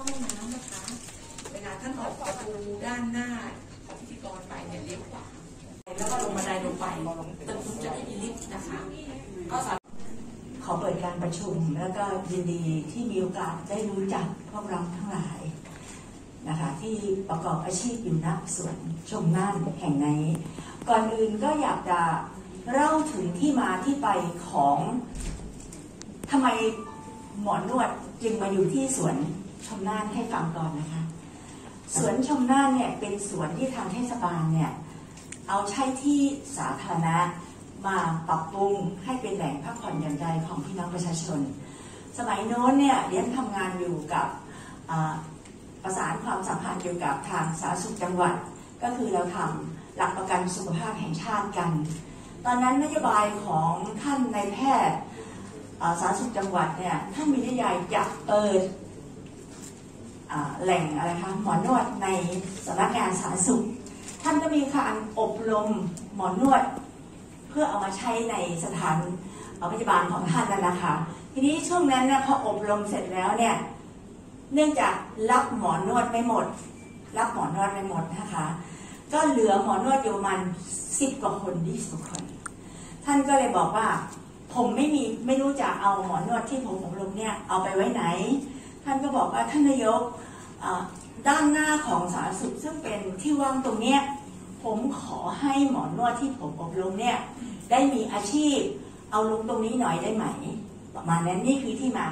เข้าห้องน้ำนะคะ เวลาท่านออกประตูด้านหน้าของพิธีกรไปเนี่ยเลี้ยวขวาแล้วก็ลงบันไดลงไปตึกคุณจะไม่มีลิฟต์นะคะ ก็สามขอเปิดการประชุมแล้วก็ยินดีที่มีโอกาสได้รู้จักพวกเราทั้งหลายนะคะที่ประกอบอาชีพอยู่ณสวนชมน่านแห่งนี้ ก่อนอื่นก็อยากจะเล่าถึงที่มาที่ไปของทำไมหมอนวดจึงมาอยู่ที่สวน ชมน่านให้ฟังก่อนนะคะ สวนชมน่านเนี่ยเป็นสวนที่ทางเทศบาลเนี่ยเอาใช้ที่สาธารณะมาปรับปรุงให้เป็นแหล่งพักผ่อนหย่อนใจของพี่น้องประชาชน สมัยโน้นเนี่ยเรียนทำงานอยู่กับประสานความสัมพันธ์เกี่ยวกับทางสาธารณสุขจังหวัด ก็คือเราทำหลักประกันสุขภาพแห่งชาติกัน ตอนนั้นนโยบายของท่านนายแพทย์สาธารณสุขจังหวัดเนี่ยท่านมีนโยบายจะเปิด แหล่งอะไรคะหมอนวดในสำนักงานสาธารณสุข ท่านก็มีการอบรมหมอนวด เพื่อเอามาใช้ในสถานพยาบาลของท่านนั่นแหละค่ะทีนี้ช่วงนั้นเนี่ยพออบรมเสร็จแล้วเนี่ยเนื่องจากรับหมอนวดไม่หมด รับหมอนวดไม่หมดนะคะ ก็เหลือหมอนวดอยู่มันสิบกว่าคนยี่สิบคน ท่านก็เลยบอกว่า ผมไม่มีไม่รู้จะเอาหมอนวดที่ผมอบรมเนี่ยเอาไปไว้ไหน ท่านก็บอกว่าท่านนายกเอ่อด้านหน้าของสาธารณสุขซึ่งเป็นที่ว่างตรงเนี้ยผมขอให้หมอนวดที่ผมอบรมเนี่ยได้มีอาชีพ เอาลงตรงนี้หน่อยได้ไหม ประมาณนั้นนี่คือที่มา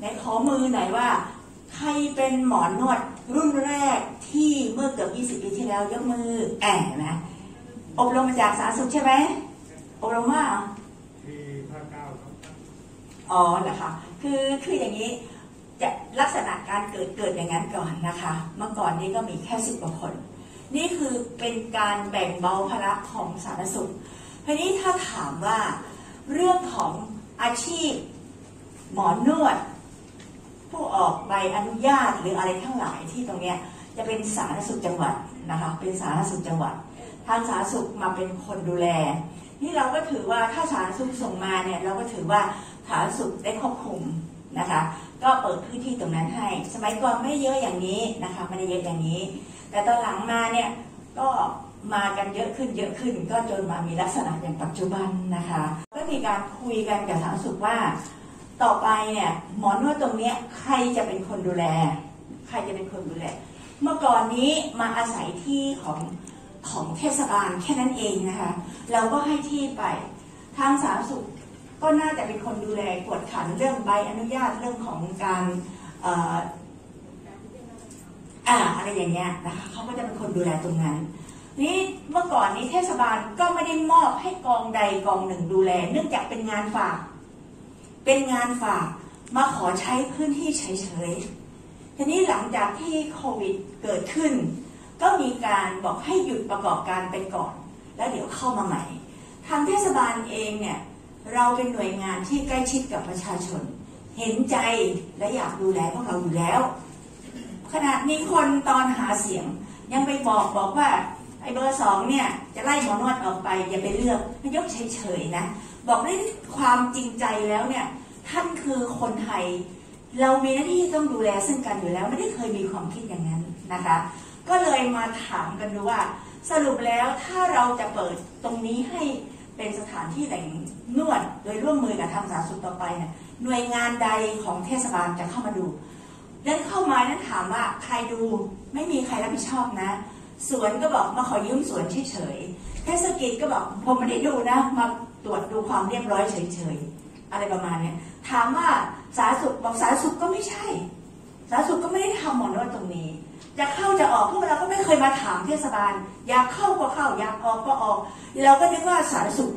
ในขอมือหน่อยว่า ใครเป็นหมอนวดรุ่นแรกที่เมื่อเกือบ20 ปีที่แล้วยกมือแอบนะอบรมมาจากสาธารณสุขใช่ไหมอบรมว่าที่ภาคเก้าครับอ๋อเหรอคะคือคืออย่างนี้ จะลักษณะการเกิดเกิดอย่างนั้นก่อนนะคะ เมื่อก่อนนี้ก็มีแค่สิบกว่าคน นี่คือเป็นการแบ่งเบาภาระของสาธารณสุขทีนี้ถ้าถามว่าเรื่องของอาชีพหมอนวด ผู้ออกใบอนุญาตหรืออะไรทั้งหลายที่ตรงเนี้ยจะเป็นสาธารณสุขจังหวัดนะคะเป็นสาธารณสุขจังหวัด ทางสาธารณสุขมาเป็นคนดูแล นี่เราก็ถือว่าถ้าสาธารณสุขส่งมาเนี่ยเราก็ถือว่าสาธารณสุขได้ควบคุม นะคะ ก็เปิดพื้นที่ตรงนั้นให้ สมัยก่อนไม่เยอะอย่างนี้นะคะไม่ได้เยอะอย่างนี้ แต่ตอนหลังมาเนี่ยก็มากันเยอะขึ้นเยอะขึ้น ก็จนมามีลักษณะอย่างปัจจุบันนะคะ ก็มีการคุยกันกับสาธารณสุขว่า ต่อไปเนี่ยหมอนวดตรงนี้ใครจะเป็นคนดูแล ใครจะเป็นคนดูแล เมื่อก่อนนี้มาอาศัยที่ของของเทศบาลแค่นั้นเองนะคะ เราก็ให้ที่ไปทางสาธารณสุข ก็น่าจะเป็นคนดูแลกวดขันเรื่องใบอนุญาตเรื่องของการอ่ออ่าอะไรอย่างเงี้ยนะคะเขาก็จะเป็นคนดูแลตรงนั้น นี่เมื่อก่อนนี้เทศบาลก็ไม่ได้มอบให้กองใดกองหนึ่งดูแล เนื่องจากเป็นงานฝาก เป็นงานฝากมาขอใช้พื้นที่เฉยๆทีนี้หลังจากที่โควิดเกิดขึ้น ก็มีการบอกให้หยุดประกอบการไปก่อน แล้วเดี๋ยวเข้ามาใหม่ทางเทศบาลเองเนี่ย เราเป็นหน่วยงานที่ใกล้ชิดกับประชาชน เห็นใจและอยากดูแลพวกเราอยู่แล้ว ขนาดมีคนตอนหาเสียง ยังไปบอกบอกว่าไอ้เบอร์สองเนี่ยจะไล่หมอนวดออกไป อย่าไปเลือกนายกเฉยๆนะ บอกด้วยความจริงใจแล้วเนี่ยท่านคือคนไทย เรามีหน้าที่ต้องดูแลซึ่งกันอยู่แล้วไม่ได้เคยมีความคิดอย่างนั้นนะคะ ก็เลยมาถามกันดูว่า สรุปแล้วถ้าเราจะเปิดตรงนี้ให้เป็นสถานที่แหล่ง นวดโดยร่วมมือกับทางสาธารณสุขต่อไปเนี่ยหน่วยงานใดของเทศบาลจะเข้ามาดูนั้นเข้ามานั้นถามว่าใครดูไม่มีใครรับผิดชอบนะ สวนก็บอกมาขอยืมสวนเฉยๆเทศกิจก็บอกผมไม่ได้ดูนะ มาตรวจดูความเรียบร้อยเฉยๆอะไรประมาณเนี้ยถามว่าสาธารณสุขบอกสาธารณสุขก็ไม่ใช่ สาธารณสุขก็ไม่ได้ทำหมอนวดตรงนี้จะเข้าจะออกพวกเราก็ไม่เคยมาถามเทศบาล อยากเข้าก็เข้าอยากออกก็ออก เราก็นึกว่าสาธารณสุข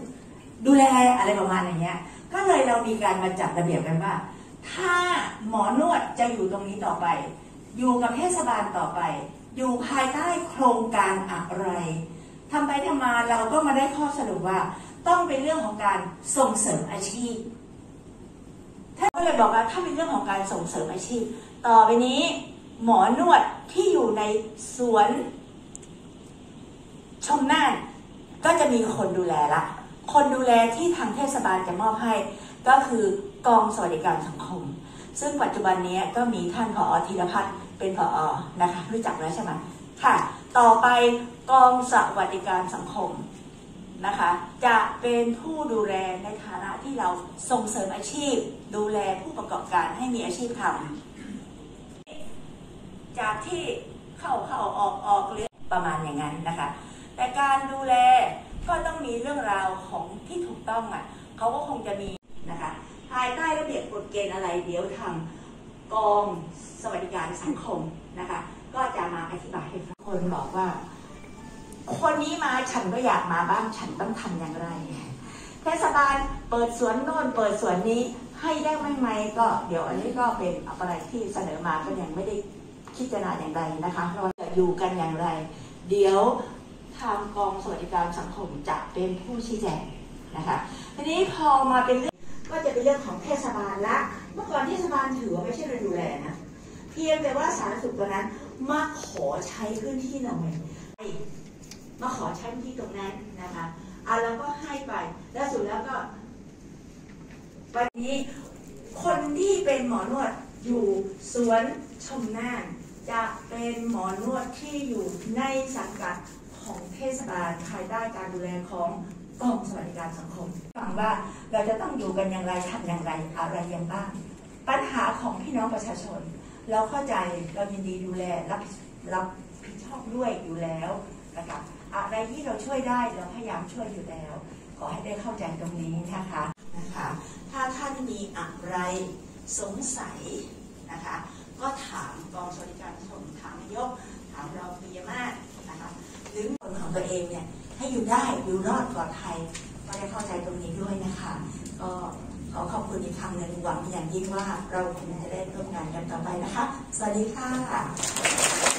ดูแลอะไรประมาณอย่างเงี้ย ก็เลยเรามีการมาจัดระเบียบกันว่า ถ้าหมอนวดจะอยู่ตรงนี้ต่อไป อยู่กับเทศบาลต่อไป อยู่ภายใต้โครงการอะไรทำไปทำมาเราก็มาได้ข้อสรุปว่า ต้องเป็นเรื่องของการส่งเสริมอาชีพท่านก็เลยบอกว่าถ้าเป็นเรื่องของการส่งเสริมอาชีพ ต่อไปนี้ หมอนวดที่อยู่ในสวนชมน่านก็จะมีคนดูแลละ คนดูแลที่ทางเทศบาลจะมอบให้ ก็คือกองสวัสดิการสังคม ซึ่งปัจจุบันนี้ก็มีท่านผอธีรพัฒน์เป็นผอนะคะรู้จักแล้วใช่ไหมค่ะ ต่อไปกองสวัสดิการสังคมนะคะจะเป็นผู้ดูแลในฐานะที่เราส่งเสริมอาชีพ ดูแลผู้ประกอบการให้มีอาชีพทำจากที่เข้าเข้าออกออกหรือประมาณอย่างนั้นนะคะ แต่การดูแล ก็ต้องมีเรื่องราวของที่ถูกต้องอะเขาก็คงจะมีนะคะภายใต้ระเบียบกฎเกณฑ์อะไรเดี๋ยวทางกองสวัสดิการสังคมนะคะ ก็จะมาอธิบายให้ฟังคนบอกว่า คนนี้มาฉันก็อยากมาบ้างฉันต้องทำอย่างไรเทศบาลเปิดสวนโน่นเปิดสวนนี้ให้ได้ไหมไหมก็เดี๋ยวอันนี้ก็เป็นอะไรที่เสนอมาก็ยังไม่ได้พิดจารณาอย่างไรนะคะเราจะอยู่กันอย่างไร เดี๋ยว ทางกองสวัสดิการสังคมจะเป็นผู้ชี้แจงนะคะทีนี้พอมาเป็นเรื่องก็จะเป็นเรื่องของเทศบาลละ เมื่อก่อนเทศบาลถือว่าไม่ใช่เราดูแลนะ เพียงแต่ว่าสาธารณสุขตัวนั้นมาขอใช้พื้นที่หน่อยมาขอใช้พื้นที่ตรงนั้นนะคะอะเราก็ให้ไป แล้วสุดแล้วก็วันนี้คนที่เป็นหมอนวดอยู่สวนชมน่านจะเป็นหมอนวดที่อยู่ในสังกัด ของเทศบาลภายใต้การดูแลของกองสวัสดิการสังคมฟังว่าเราจะต้องอยู่กันอย่างไรทำอย่างไรอะไรอย่างบ้าง ปัญหาของพี่น้องประชาชน เราเข้าใจเรายินดีดูแลรับรับผิดชอบด้วยอยู่แล้วนะคะอะไรที่เราช่วยได้เราพยายามช่วยอยู่แล้ว ขอให้ได้เข้าใจตรงนี้นะคะนะคะถ้าท่านมีอะไรสงสัยนะคะก็ถามกองสวัสดิการสังคมถามนายกถามเราปิยมาศนะคะหรือคนของ ตัวเองเนี่ยให้อยู่ได้อยู่รอดปลอดภัยก็ได้เข้าใจตรงนี้ด้วยนะคะก็ขอขอบคุณอีกครั้งหนึ่งหวังอย่างยิ่งว่าเราคงจะได้ร่วมงานกันต่อไปนะคะ สวัสดีค่ะ